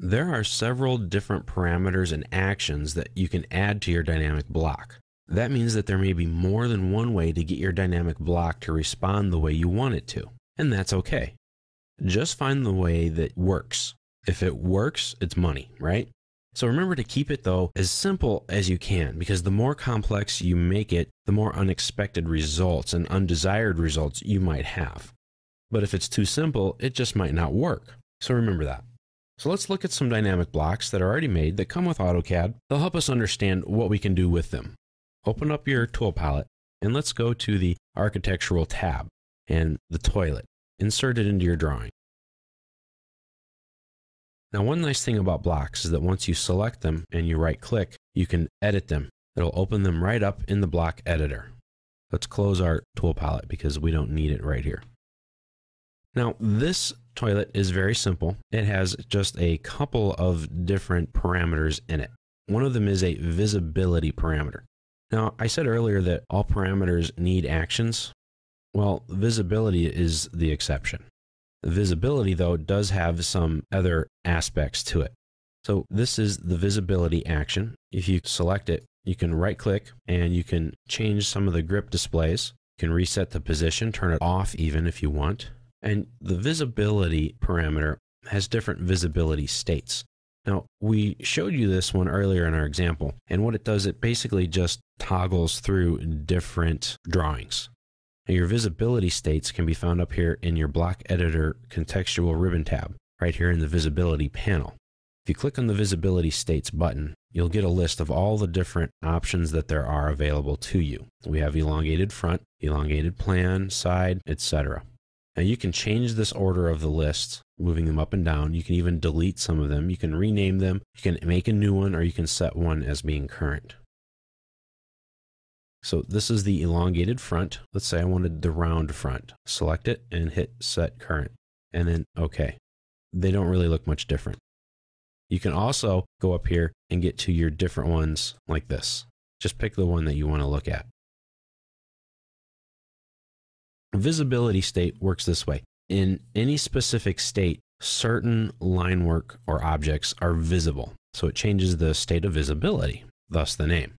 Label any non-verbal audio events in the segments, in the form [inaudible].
There are several different parameters and actions that you can add to your dynamic block. That means that there may be more than one way to get your dynamic block to respond the way you want it to, and that's okay. Just find the way that works. If it works, it's money, right? So remember to keep it though as simple as you can because the more complex you make it, the more unexpected results and undesired results you might have. But if it's too simple, it just might not work. So remember that. So let's look at some dynamic blocks that are already made that come with AutoCAD. They'll help us understand what we can do with them. Open up your tool palette and let's go to the architectural tab and the toilet. Insert it into your drawing. Now, one nice thing about blocks is that once you select them and you right click, you can edit them. It'll open them right up in the block editor. Let's close our tool palette because we don't need it right here. Now, this toilet is very simple. It has just a couple of different parameters in it. One of them is a visibility parameter. Now, I said earlier that all parameters need actions. Well, visibility is the exception. Visibility, though, does have some other aspects to it. So this is the visibility action. If you select it, you can right click and you can change some of the grip displays. You can reset the position, turn it off even if you want. And the visibility parameter has different visibility states. Now, we showed you this one earlier in our example, and what it does, it basically just toggles through different drawings. Your visibility states can be found up here in your block editor contextual ribbon tab, right here in the visibility panel. If you click on the visibility states button, you'll get a list of all the different options that there are available to you. We have elongated front, elongated plan, side, etc. Now you can change this order of the lists, moving them up and down. You can even delete some of them. You can rename them. You can make a new one or you can set one as being current. So this is the elongated front. Let's say I wanted the round front. Select it and hit set current and then OK. They don't really look much different. You can also go up here and get to your different ones like this. Just pick the one that you want to look at. Visibility state works this way. In any specific state, certain line work or objects are visible. So it changes the state of visibility, thus the name.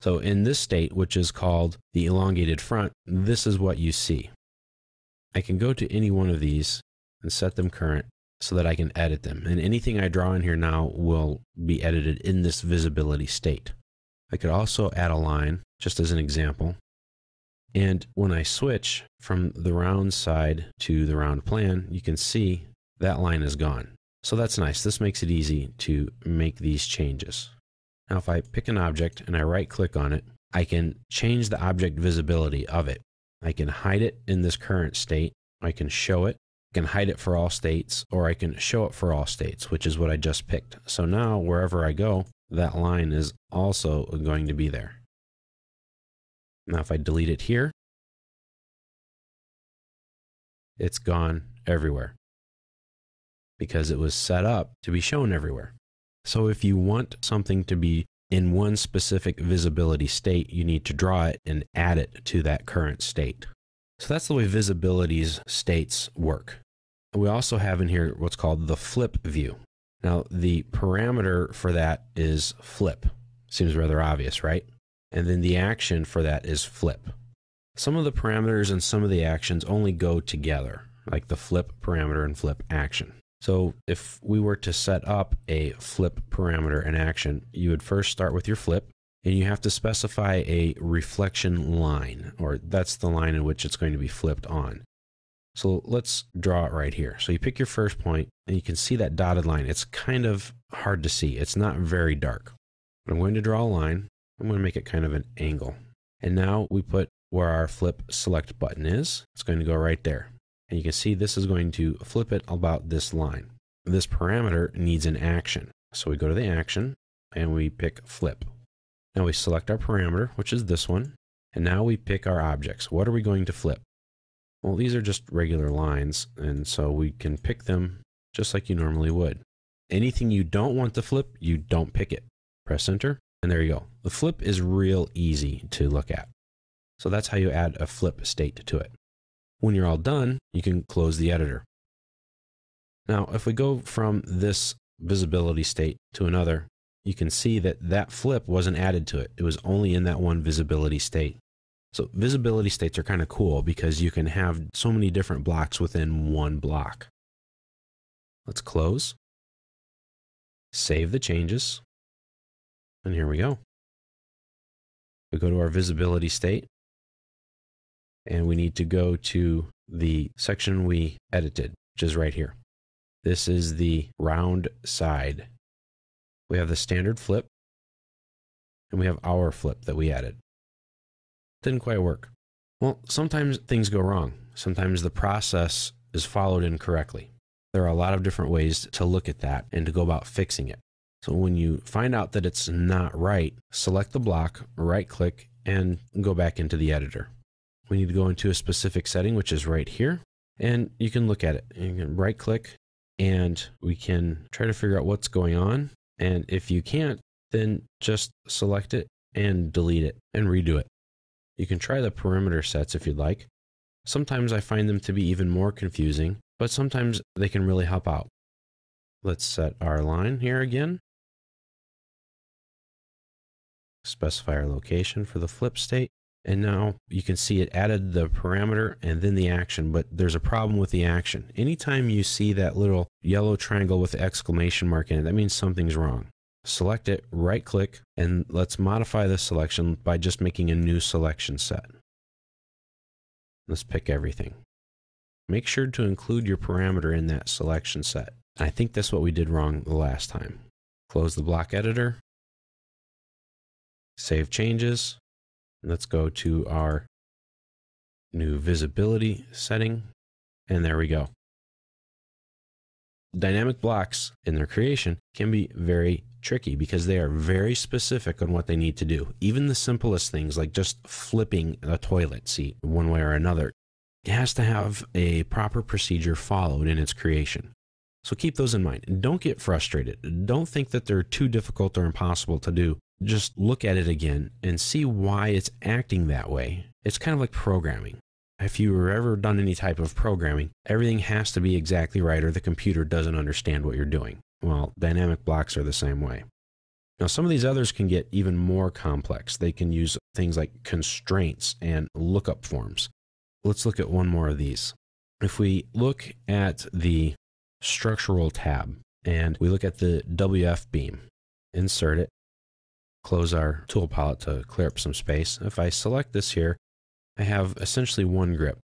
So in this state, which is called the elongated front, this is what you see. I can go to any one of these and set them current so that I can edit them. And anything I draw in here now will be edited in this visibility state. I could also add a line, just as an example. And when I switch from the round side to the round plan, you can see that line is gone. So that's nice. This makes it easy to make these changes. Now, if I pick an object and I right click on it, I can change the object visibility of it. I can hide it in this current state. I can show it. I can hide it for all states, or I can show it for all states, which is what I just picked. So now, wherever I go, that line is also going to be there. Now, if I delete it here, it's gone everywhere because it was set up to be shown everywhere. So if you want something to be in one specific visibility state, you need to draw it and add it to that current state. So that's the way visibilities states work. We also have in here what's called the flip view. Now, the parameter for that is flip. Seems rather obvious, right? And then the action for that is flip. Some of the parameters and some of the actions only go together, like the flip parameter and flip action. So if we were to set up a flip parameter and action, you would first start with your flip and you have to specify a reflection line, or that's the line in which it's going to be flipped on. So let's draw it right here. So you pick your first point and you can see that dotted line. It's kind of hard to see. It's not very dark. I'm going to draw a line. I'm going to make it kind of an angle. And now we put where our flip select button is. It's going to go right there. And you can see this is going to flip it about this line. This parameter needs an action. So we go to the action and we pick flip. Now we select our parameter, which is this one. And now we pick our objects. What are we going to flip? Well, these are just regular lines. And so we can pick them just like you normally would. Anything you don't want to flip, you don't pick it. Press enter, and there you go. The flip is real easy to look at. So that's how you add a flip state to it. When you're all done, you can close the editor. Now, if we go from this visibility state to another, you can see that that flip wasn't added to it. It was only in that one visibility state. So visibility states are kind of cool because you can have so many different blocks within one block. Let's close, save the changes, and here we go. We go to our visibility state, and we need to go to the section we edited, which is right here. This is the round side. We have the standard flip, and we have our flip that we added. Didn't quite work. Well, sometimes things go wrong. Sometimes the process is followed incorrectly. There are a lot of different ways to look at that and to go about fixing it. So when you find out that it's not right, select the block, right click, and go back into the editor. We need to go into a specific setting, which is right here, and you can look at it. You can right click, and we can try to figure out what's going on. And if you can't, then just select it and delete it and redo it. You can try the parameter sets if you'd like. Sometimes I find them to be even more confusing, but sometimes they can really help out. Let's set our line here again. Specify our location for the flip state. And now you can see it added the parameter and then the action, but there's a problem with the action. Anytime you see that little yellow triangle with the exclamation mark in it, that means something's wrong select it, right click, and let's modify the selection by just making a new selection set. Let's pick everything. Make sure to include your parameter in that selection set. I think that's what we did wrong the last time. Close the block editor, save changes. Let's go to our new visibility setting, and there we go. Dynamic blocks in their creation can be very tricky because they are very specific on what they need to do. Even the simplest things like just flipping a toilet seat one way or another it has to have a proper procedure followed in its creation. So keep those in mind. Don't get frustrated. Don't think that they're too difficult or impossible to do. Just look at it again and see why it's acting that way. It's kind of like programming. If you've ever done any type of programming, everything has to be exactly right or the computer doesn't understand what you're doing. Well, dynamic blocks are the same way. Now, some of these others can get even more complex. They can use things like constraints and lookup forms. Let's look at one more of these. If we look at the structural tab and we look at the WF beam, insert it, close our tool palette to clear up some space. If I select this here, I have essentially one grip.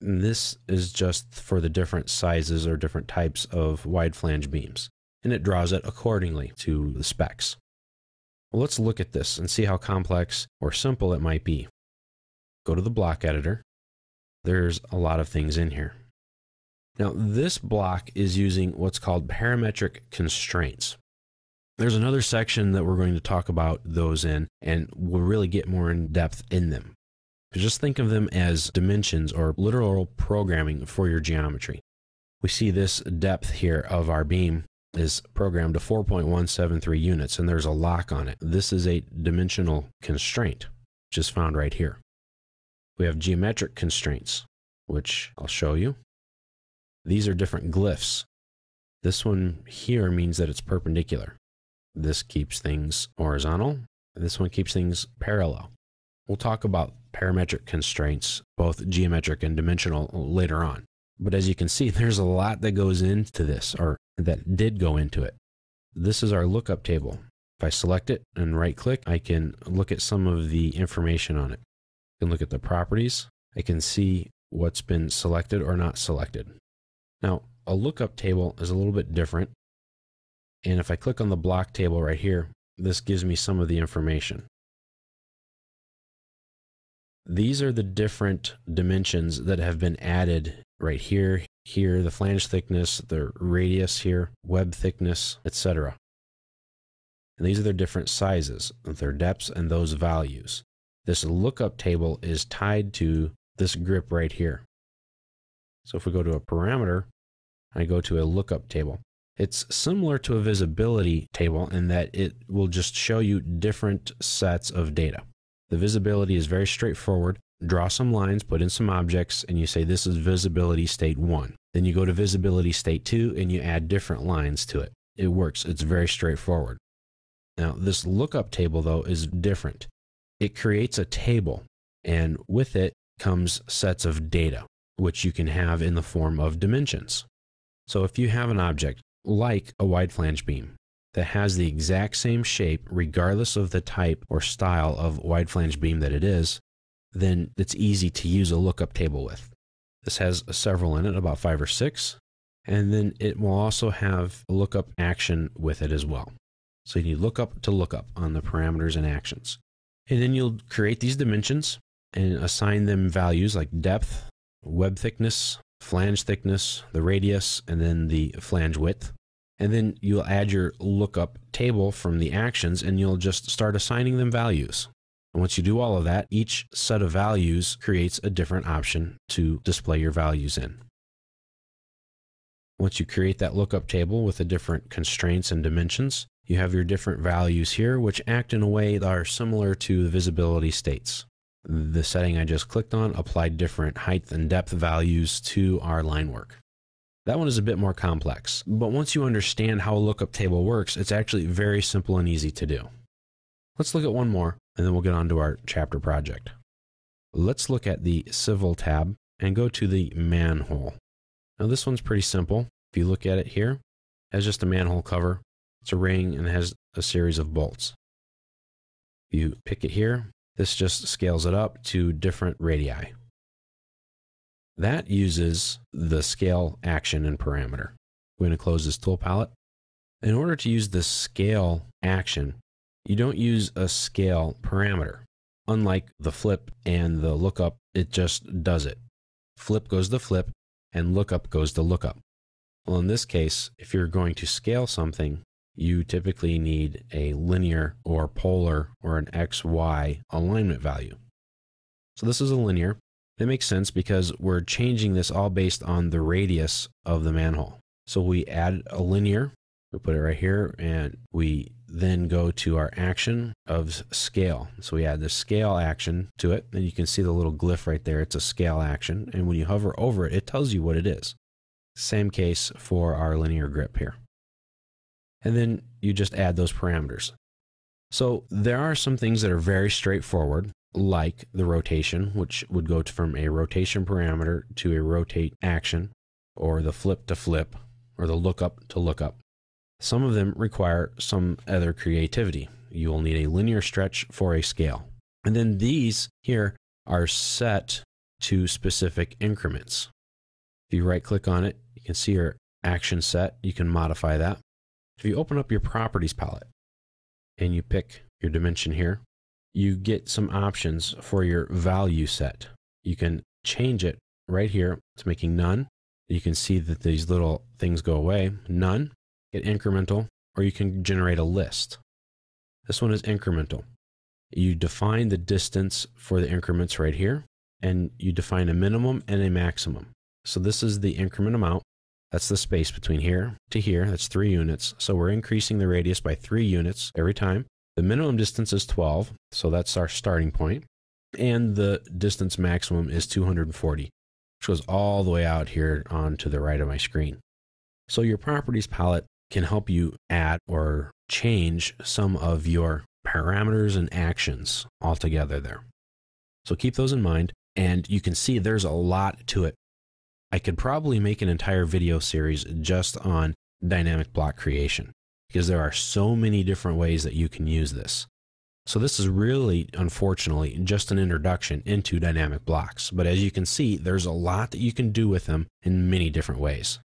And this is just for the different sizes or different types of wide flange beams, and it draws it accordingly to the specs. Well, let's look at this and see how complex or simple it might be. Go to the block editor. There's a lot of things in here. Now, this block is using what's called parametric constraints. There's another section that we're going to talk about those in, and we'll really get more in depth in them. Just think of them as dimensions or literal programming for your geometry. We see this depth here of our beam is programmed to 4.173 units and there's a lock on it. This is a dimensional constraint, which is found right here. We have geometric constraints, which I'll show you. These are different glyphs. This one here means that it's perpendicular. This keeps things horizontal. This one keeps things parallel. We'll talk about parametric constraints, both geometric and dimensional, later on. But as you can see, [laughs] there's a lot that goes into this, or that did go into it. This is our lookup table. If I select it and right click, I can look at some of the information on it. I can look at the properties. I can see what's been selected or not selected. Now, a lookup table is a little bit different. And if I click on the block table right here, this gives me some of the information. These are the different dimensions that have been added right here, here, the flange thickness, the radius here, web thickness, etc. And these are their different sizes, their depths, and those values. This lookup table is tied to this grip right here. So if we go to a parameter, I go to a lookup table. It's similar to a visibility table in that it will just show you different sets of data. The visibility is very straightforward. Draw some lines, put in some objects, and you say this is visibility state one. Then you go to visibility state two and you add different lines to it. It works. It's very straightforward. Now, this lookup table, though, is different. It creates a table, and with it comes sets of data, which you can have in the form of dimensions. So if you have an object like a wide flange beam that has the exact same shape, regardless of the type or style of wide flange beam that it is, then it's easy to use a lookup table with. This has several in it, about five or six, and then it will also have a lookup action with it as well. So you need lookup to lookup on the parameters and actions. And then you'll create these dimensions and assign them values like depth, web thickness, flange thickness, the radius, and then the flange width. And then you'll add your lookup table from the actions and you'll just start assigning them values. And once you do all of that, each set of values creates a different option to display your values in. Once you create that lookup table with the different constraints and dimensions, you have your different values here, which act in a way that are similar to the visibility states. The setting I just clicked on applied different height and depth values to our line work. That one is a bit more complex, but once you understand how a lookup table works, it's actually very simple and easy to do. Let's look at one more, and then we'll get on to our chapter project. Let's look at the Civil tab and go to the manhole. Now this one's pretty simple. If you look at it here, it has just a manhole cover it's a ring and it has a series of bolts. You pick it here. This just scales it up to different radii. That uses the scale action and parameter. We're going to close this tool palette. In order to use the scale action, you don't use a scale parameter. Unlike the flip and the lookup, it just does it. Flip goes to flip and lookup goes to lookup. Well, in this case, if you're going to scale something, you typically need a linear or polar or an XY alignment value. So this is a linear. It makes sense because we're changing this all based on the radius of the manhole. So we add a linear, we put it right here, and we then go to our action of scale. So we add the scale action to it, and you can see the little glyph right there. It's a scale action. And when you hover over it, it tells you what it is. Same case for our linear grip here and then you just add those parameters. So there are some things that are very straightforward, like the rotation, which would go from a rotation parameter to a rotate action, or the flip to flip, or the lookup to lookup. Some of them require some other creativity. You will need a linear stretch for a scale. And then these here are set to specific increments. If you right click on it, you can see your action set. You can modify that. If you open up your properties palette and you pick your dimension here, you get some options for your value set. You can change it right here to making none. You can see that these little things go away. None, get incremental, or you can generate a list. This one is incremental. You define the distance for the increments right here, and you define a minimum and a maximum. So this is the increment amount. That's the space between here to here. That's three units. So we're increasing the radius by three units every time. The minimum distance is 12. So that's our starting point. And the distance maximum is 240, which goes all the way out here on to the right of my screen. So your properties palette can help you add or change some of your parameters and actions altogether there. So keep those in mind. And you can see there's a lot to it I could probably make an entire video series just on dynamic block creation because there are so many different ways that you can use this. So this is really, unfortunately, just an introduction into dynamic blocks. But as you can see, there's a lot that you can do with them in many different ways.